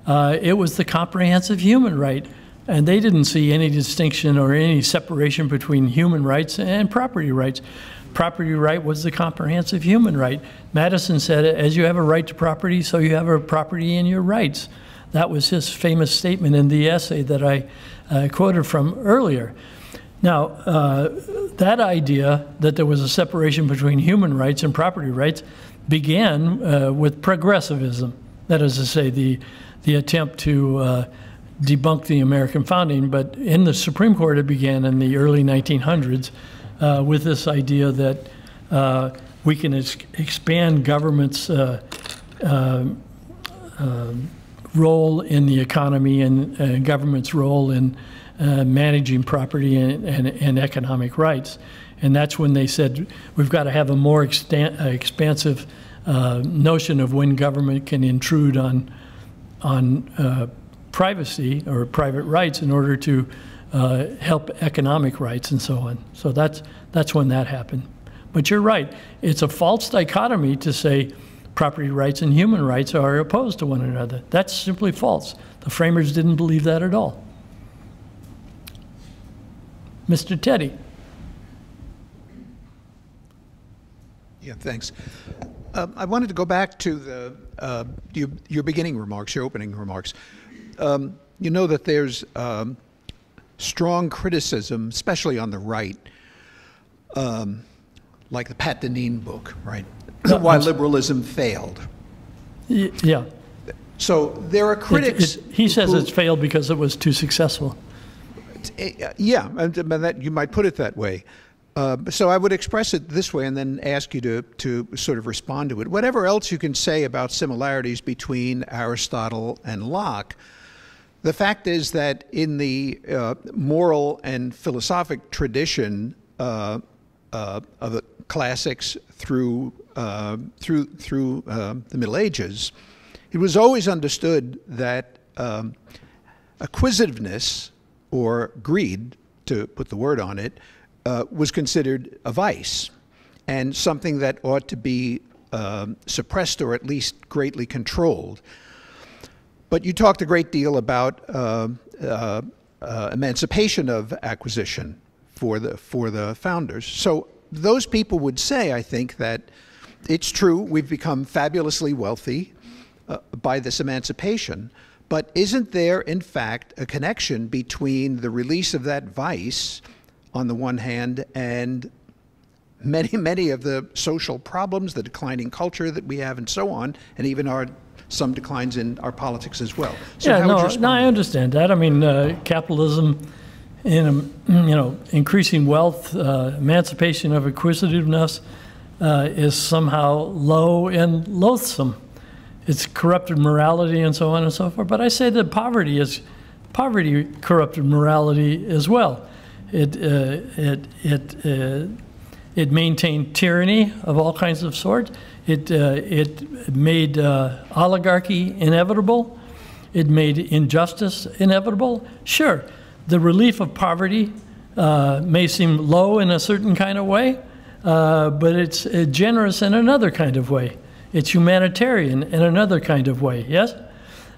Uh, it was the comprehensive human right, and they didn't see any distinction or any separation between human rights and property rights. Property right was the comprehensive human right. Madison said, as you have a right to property, so you have a property in your rights. That was his famous statement in the essay that I uh, quoted from earlier. Now, uh, that idea that there was a separation between human rights and property rights began uh, with progressivism. That is to say, the, the attempt to uh, debunk the American founding. But in the Supreme Court, it began in the early 1900s uh, with this idea that uh, we can ex expand government's um, role in the economy and uh, government's role in uh, managing property and, and, and, economic rights. And that's when they said we've got to have a more uh, expansive uh, notion of when government can intrude on, on uh, privacy or private rights in order to uh, help economic rights and so on. So that's, that's when that happened. But you're right, it's a false dichotomy to say, property rights and human rights are opposed to one another. That's simply false. The framers didn't believe that at all. Mr. Teddy. Yeah, thanks. Uh, I wanted to go back to the uh, your, your, beginning remarks, your opening remarks. Um, you know that there's um, strong criticism, especially on the right, um, like the Pat Deneen book, right? why liberalism failed. Yeah. So there are critics. It, it, he says who, it's failed because it was too successful. Eh, yeah, and that you might put it that way. Uh, so I would express it this way and then ask you to, to sort of respond to it. Whatever else you can say about similarities between Aristotle and Locke, the fact is that in the uh, moral and philosophic tradition uh, uh of the classics through uh, through through uh, the Middle Ages, it was always understood that um, acquisitiveness or greed, to put the word on it, uh, was considered a vice and something that ought to be um, suppressed or at least greatly controlled. But you talked a great deal about uh, uh, uh, emancipation of acquisition for the for the founders. So those people would say, I think, that it's true we've become fabulously wealthy uh, by this emancipation, but isn't there, in fact, a connection between the release of that vice, on the one hand, and many, many of the social problems, the declining culture that we have, and so on, and even our some declines in our politics as well. So yeah, no, no, I understand that. I mean, uh, capitalism, in you know, increasing wealth, uh, emancipation of acquisitiveness, uh, is somehow low and loathsome. It's corrupted morality and so on and so forth. But I say that poverty is poverty corrupted morality as well. It uh, it it uh, it maintained tyranny of all kinds of sorts. It, uh, it made uh, oligarchy inevitable. It made injustice inevitable. Sure, the relief of poverty uh, may seem low in a certain kind of way, uh, but it's uh, generous in another kind of way. It's humanitarian in another kind of way, yes?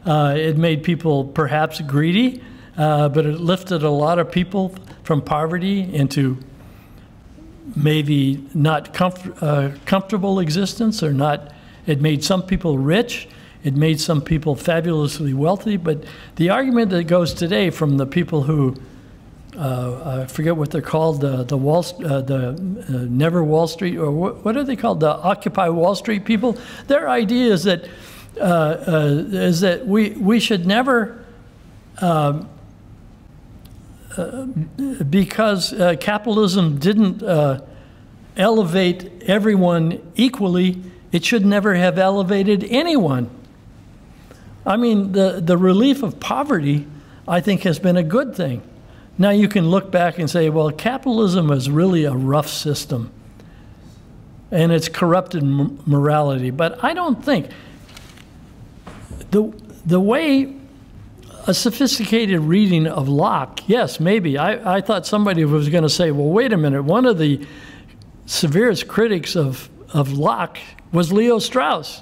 Uh, it made people perhaps greedy, but it lifted a lot of people from poverty into maybe not comfort, uh, comfortable existence or not. It made some people rich. It made some people fabulously wealthy. But the argument that goes today from the people who uh, I forget what they're called, the the Wall, uh, the uh, Never Wall Street, or what, what are they called, the Occupy Wall Street people. Their idea is that uh, uh, is that we we should never because uh, capitalism didn't uh, elevate everyone equally, it should never have elevated anyone. I mean, the, the relief of poverty, I think, has been a good thing. Now you can look back and say, well, capitalism is really a rough system and it's corrupted morality. But I don't think the, the way a sophisticated reading of Locke, yes, maybe. I, I thought somebody was going to say, well, wait a minute. One of the severest critics of, of Locke was Leo Strauss.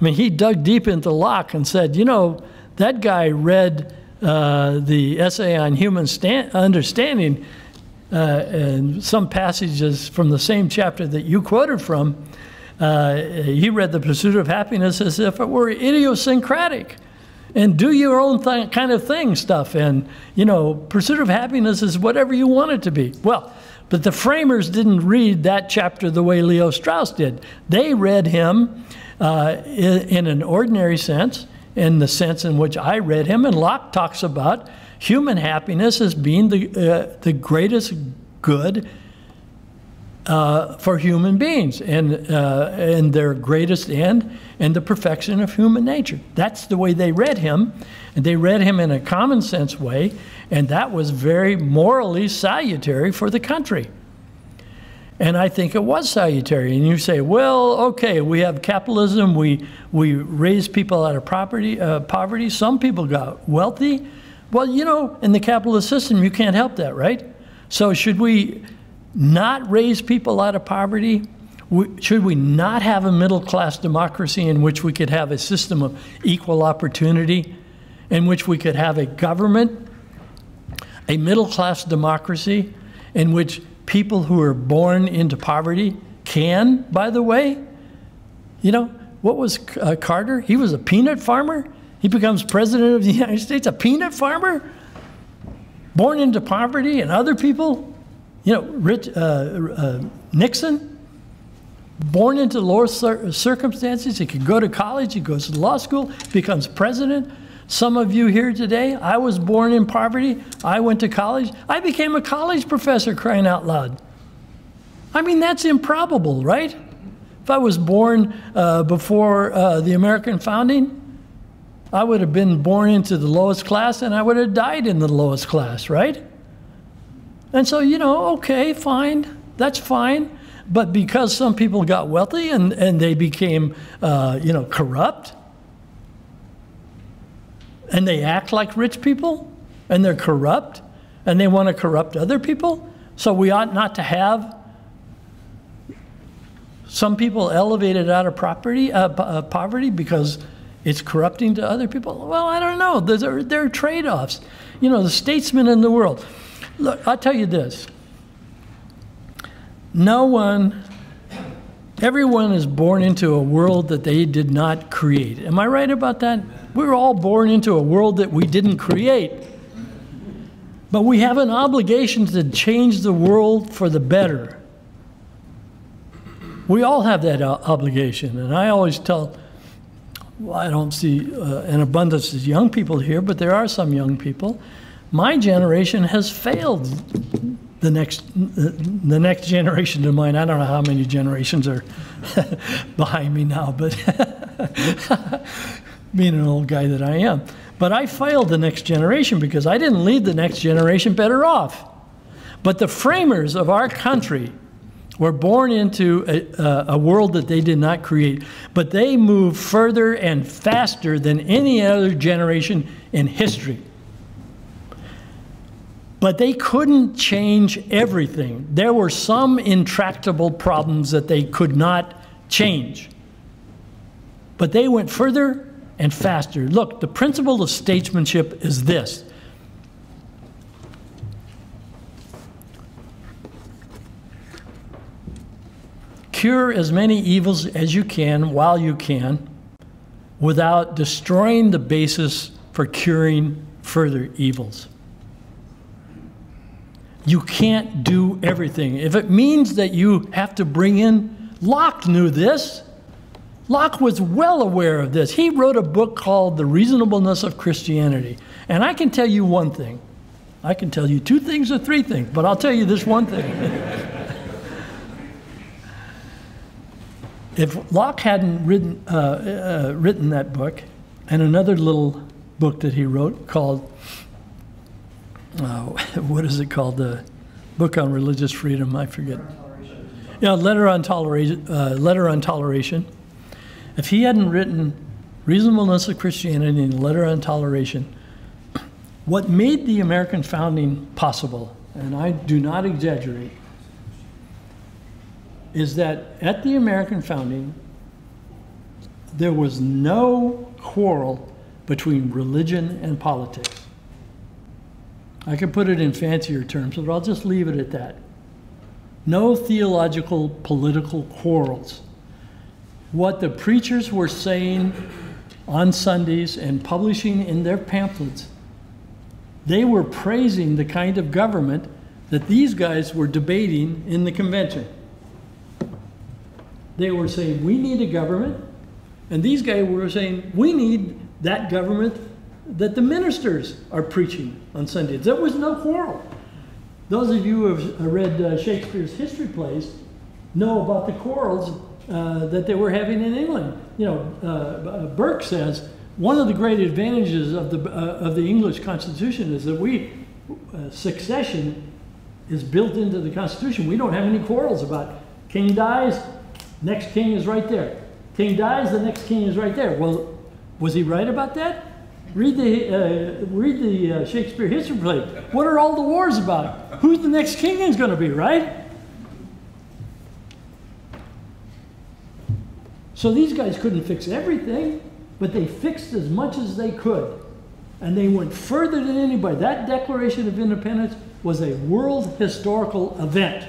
I mean, he dug deep into Locke and said, you know, that guy read uh, the essay on human stan- understanding uh, and some passages from the same chapter that you quoted from. Uh, he read The Pursuit of Happiness as if it were idiosyncratic and do your own th- kind of thing stuff. And, you know, pursuit of happiness is whatever you want it to be. Well, but the framers didn't read that chapter the way Leo Strauss did. They read him uh, in, in an ordinary sense, in the sense in which I read him. And Locke talks about human happiness as being the, uh, the greatest good uh, for human beings and, uh, and their greatest end and the perfection of human nature. That's the way they read him. And they read him in a common sense way, and that was very morally salutary for the country. And I think it was salutary. And you say, well, okay, we have capitalism, we, we raise people out of property, uh, poverty, some people got wealthy. Well, you know, in the capitalist system, you can't help that, right? So should we not raise people out of poverty? Should we not have a middle class democracy in which we could have a system of equal opportunity, in which we could have a government, a middle class democracy, in which people who are born into poverty can, by the way? You know, what was uh, Carter? He was a peanut farmer. He becomes president of the United States, a peanut farmer, born into poverty, and other people, you know, Rich, uh, uh, Nixon, born into lower cir- circumstances. He could go to college, he goes to law school, becomes president. Some of you here today, I was born in poverty. I went to college. I became a college professor crying out loud. I mean, that's improbable, right? If I was born uh, before uh, the American founding, I would have been born into the lowest class and I would have died in the lowest class, right? And so, you know, okay, fine, that's fine. But because some people got wealthy and, and they became, uh, you know, corrupt, and they act like rich people, and they're corrupt, and they want to corrupt other people, so we ought not to have some people elevated out of property, uh, uh, poverty because it's corrupting to other people. Well, I don't know. There, are, there are trade offs. You know, the statesmen in the world. Look, I'll tell you this no one, everyone is born into a world that they did not create. Am I right about that? We were all born into a world that we didn't create. But we have an obligation to change the world for the better. We all have that obligation. And I always tell, well, I don't see uh, an abundance of young people here, but there are some young people. My generation has failed the next the next generation to mine. I don't know how many generations are behind me now, but being an old guy that I am. But I failed the next generation because I didn't leave the next generation better off. But the framers of our country were born into a, a, world that they did not create, but they moved further and faster than any other generation in history. But they couldn't change everything. There were some intractable problems that they could not change. But they went further and faster. Look, the principle of statesmanship is this cure as many evils as you can while you can without destroying the basis for curing further evils. You can't do everything. If it means that you have to bring in, Locke knew this. Locke was well aware of this. He wrote a book called The Reasonableness of Christianity. And I can tell you one thing. I can tell you two things or three things, but I'll tell you this one thing. if Locke hadn't written, uh, uh, written that book, and another little book that he wrote called uh, what is it called? The book on religious freedom. I forget. Yeah, letter on toleration. Uh, letter on toleration. If he hadn't written reasonableness of Christianity and letter on toleration, what made the American founding possible, and I do not exaggerate, is that at the American founding, there was no quarrel between religion and politics. I could put it in fancier terms, but I'll just leave it at that. No theological political quarrels. What the preachers were saying on Sundays and publishing in their pamphlets, they were praising the kind of government that these guys were debating in the convention. They were saying, we need a government, and these guys were saying, we need that government that the ministers are preaching on Sundays. There was no quarrel. Those of you who have read uh, Shakespeare's history plays know about the quarrels uh, that they were having in England. You know, uh, uh Burke says one of the great advantages of the, uh, of the English Constitution is that we, uh, succession is built into the Constitution. We don't have any quarrels about king dies, next king is right there. King dies, the next king is right there. Well, was he right about that? Read the, uh, read the uh, Shakespeare history play. What are all the wars about? Who's the next king is going to be, right? So these guys couldn't fix everything, but they fixed as much as they could. And they went further than anybody. That Declaration of Independence was a world historical event.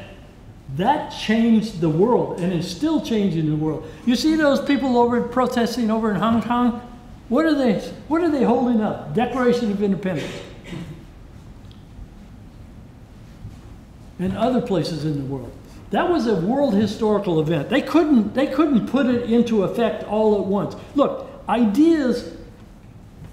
That changed the world and is still changing the world. You see those people over protesting over in Hong Kong? What are they, what are they holding up? Declaration of Independence. And other places in the world. That was a world historical event. They couldn't, they couldn't put it into effect all at once. Look, ideas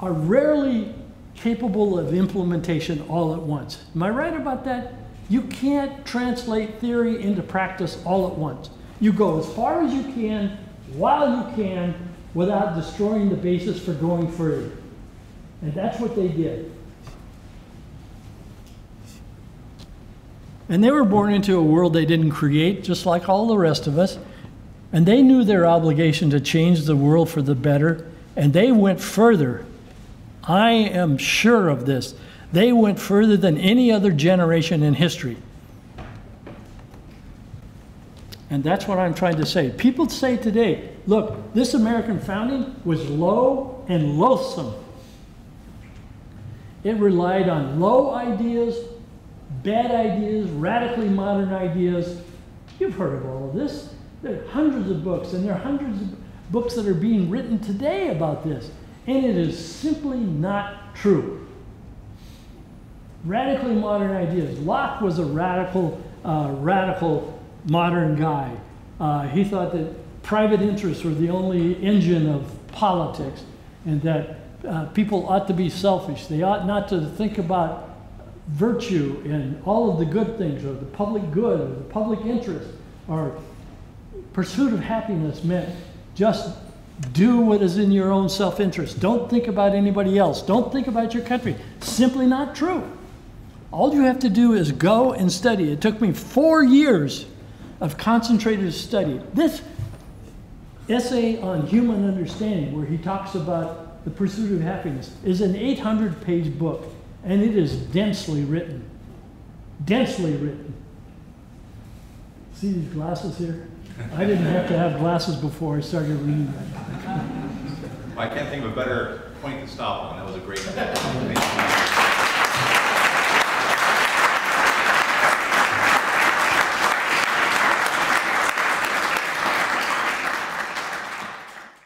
are rarely capable of implementation all at once. Am I right about that? You can't translate theory into practice all at once. You go as far as you can, while you can, without destroying the basis for going further. And that's what they did. And they were born into a world they didn't create, just like all the rest of us. And they knew their obligation to change the world for the better, and they went further. I am sure of this. They went further than any other generation in history. And that's what I'm trying to say. People say today, look, this American founding was low and loathsome. It relied on low ideas, bad ideas, radically modern ideas. You've heard of all of this. There are hundreds of books, and there are hundreds of books that are being written today about this. And it is simply not true. Radically modern ideas. Locke was a radical, uh, radical modern guy. Uh, he thought that private interests were the only engine of politics, and that uh, people ought to be selfish. They ought not to think about virtue and all of the good things, or the public good, or the public interest, or pursuit of happiness meant just do what is in your own self interest. Don't think about anybody else. Don't think about your country. Simply not true. All you have to do is go and study. It took me four years of concentrated study. This essay on human understanding, where he talks about the pursuit of happiness, is an 800 page book, and it is densely written. Densely written. See these glasses here? I didn't have to have glasses before I started reading them. I can't think of a better point to stop on. That was a great.